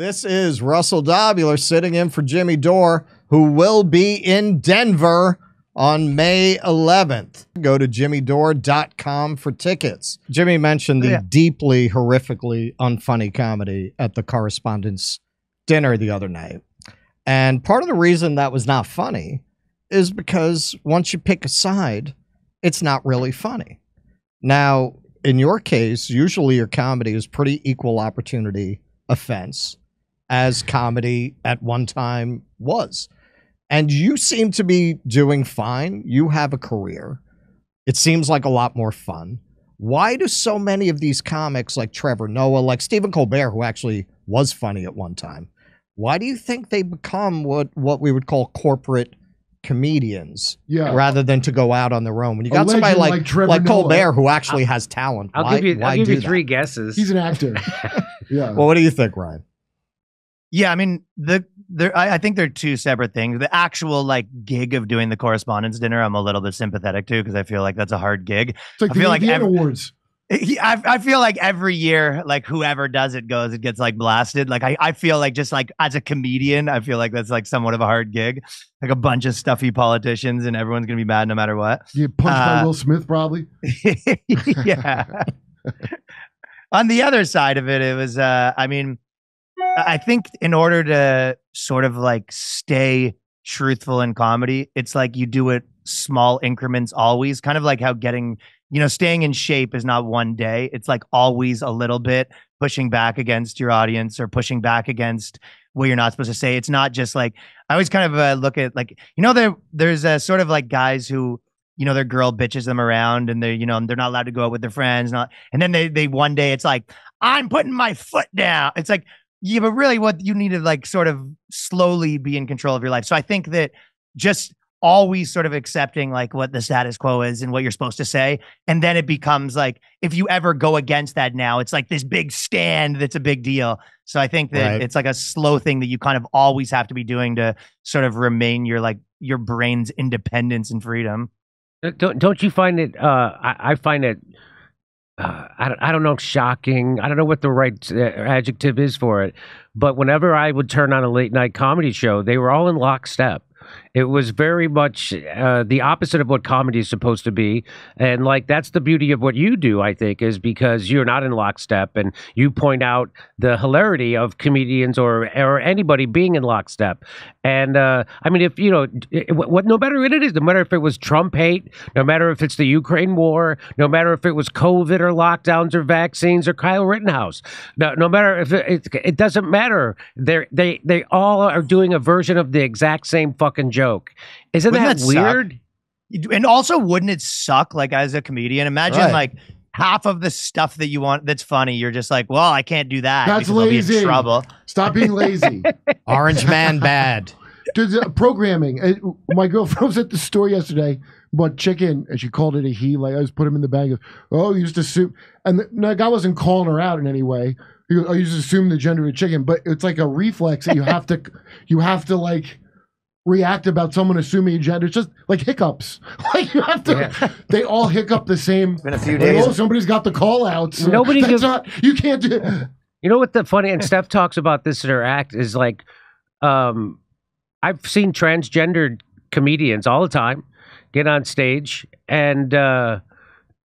This is Russell Dobular sitting in for Jimmy Dore, who will be in Denver on May 11th. Go to jimmydore.com for tickets. Jimmy mentioned the oh, Yeah. deeply, horrifically unfunny comedy at the correspondents dinner the other night. And part of the reason that was not funny is because once you pick a side, it's not really funny. Now, in your case, usually your comedy is pretty equal opportunity offense as comedy at one time was. And you seem to be doing fine. You have a career. It seems like a lot more fun. Why do so many of these comics like Trevor Noah, like Stephen Colbert, who actually was funny at one time, why do you think they become what what we would call corporate comedians Yeah. rather than to go out on their own? When you got somebody legend like like Trevor like Noah. Colbert, who actually has talent, I'll why, give you. why I'll give do you that? three guesses. He's an actor. Yeah. Well, what do you think, Ryan? Yeah, I mean, the there I, I think they're two separate things. The actual like gig of doing the correspondents dinner, I'm a little bit sympathetic to because I feel like that's a hard gig. it's like I the feel like ev- Awards. I, I feel like every year, like whoever does it goes, it gets like blasted. Like I, I feel like just like as a comedian, I feel like that's like somewhat of a hard gig. Like a bunch of stuffy politicians, and everyone's gonna be mad no matter what. You get punched by Uh, Will Smith, probably. yeah. On the other side of it, it was, uh, I mean, I think in order to sort of like stay truthful in comedy, it's like you do it small increments always, kind of like how getting, you know, staying in shape is not one day. It's like always a little bit pushing back against your audience or pushing back against what you're not supposed to say. It's not just like, I always kind of uh, look at like, you know, there, there's a sort of like guys who, you know, their girl bitches them around and they're, you know, and they're not allowed to go out with their friends. Not, and then they, they one day it's like, I'm putting my foot down. It's like, yeah, but really what you need to like sort of slowly be in control of your life. So I think that just always sort of accepting like what the status quo is and what you're supposed to say. And then it becomes like, if you ever go against that now, it's like this big stand that's a big deal. So I think that Right. it's like a slow thing that you kind of always have to be doing to sort of remain your like your brain's independence and freedom. Uh, Don't don't you find it? Uh, I, I find it. Uh, I don't, I don't know, shocking. I don't know what the right uh, adjective is for it. But whenever I would turn on a late night comedy show, they were all in lockstep. It was very much uh, the opposite of what comedy is supposed to be, and like that's the beauty of what you do. I think is because you're not in lockstep, and you point out the hilarity of comedians or or anybody being in lockstep. And uh, I mean, if you know, it, what no matter what it is, no matter if it was Trump hate, no matter if it's the Ukraine war, no matter if it was COVID or lockdowns or vaccines or Kyle Rittenhouse, no, no matter if it, it, it doesn't matter. They they they all are doing a version of the exact same fucking joke. Isn't Wouldn't that, that suck? weird? And also, wouldn't it suck like as a comedian? Imagine Right. like half of the stuff that you want that's funny, you're just like, well, I can't do that. That's because I'll be in lazy. trouble. Stop being lazy. Orange Man bad. Does uh, programming? Uh, my girlfriend was at the store yesterday, bought chicken, and she called it a he. Like I just put him in the bag. Of, oh, you just assume, and the, no, the guy wasn't calling her out in any way. He goes, oh, you just assume the gender of chicken, but it's like a reflex that you have to, you have to like react about someone assuming a gender. It's just like hiccups. Like you have to. They all hiccup the same. Been a few Like, days. oh, somebody's got the call outs. Nobody That's gives- not. You can't do. You know what the funny and Stef talks about this in her act is like, um, I've seen transgendered comedians all the time get on stage and uh,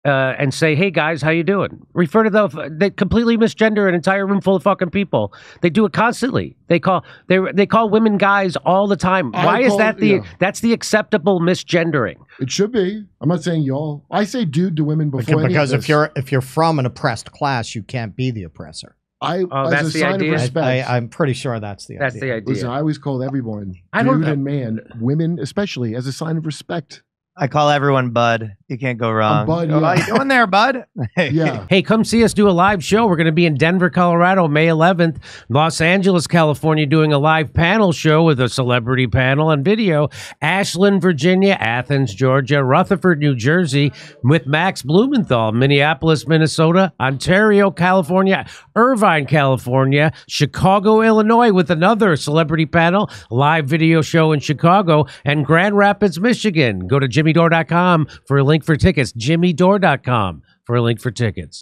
uh, and say, "Hey guys, how you doing?" Refer to the they completely misgender an entire room full of fucking people. They do it constantly. They call they they call women guys all the time. I Why is that the yeah. that's the acceptable misgendering? It should be. I'm not saying y'all. I say dude to women before any of because if you're if you're from an oppressed class, you can't be the oppressor. I, Oh, as that's a the sign idea? of I, respect. I, I'm pretty sure that's the That's idea. the idea. Listen, I always called everyone I don't dude and man, women especially, as a sign of respect. I call everyone Bud. You can't go wrong. Bud, Oh, yeah. How you doing there, Bud? Yeah. Hey, come see us do a live show. We're going to be in Denver, Colorado, May 11th, Los Angeles, California, doing a live panel show with a celebrity panel and video. Ashland, Virginia, Athens, Georgia, Rutherford, New Jersey, with Max Blumenthal, Minneapolis, Minnesota, Ontario, California, Irvine, California, Chicago, Illinois, with another celebrity panel, live video show in Chicago, and Grand Rapids, Michigan. Go to jimmydore.com for a link for tickets. jimmydore.com for a link for tickets.